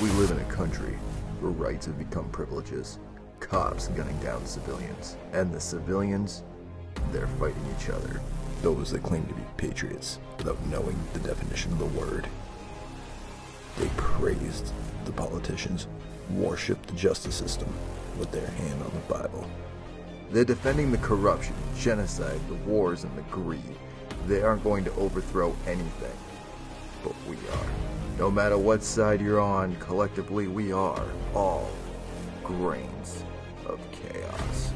We live in a country where rights have become privileges. Cops gunning down civilians. And the civilians, they're fighting each other. Those that claim to be patriots without knowing the definition of the word. They praised the politicians, worshiped the justice system with their hand on the Bible. They're defending the corruption, genocide, the wars, and the greed. They aren't going to overthrow anything. No matter what side you're on, collectively we are all grains of chaos.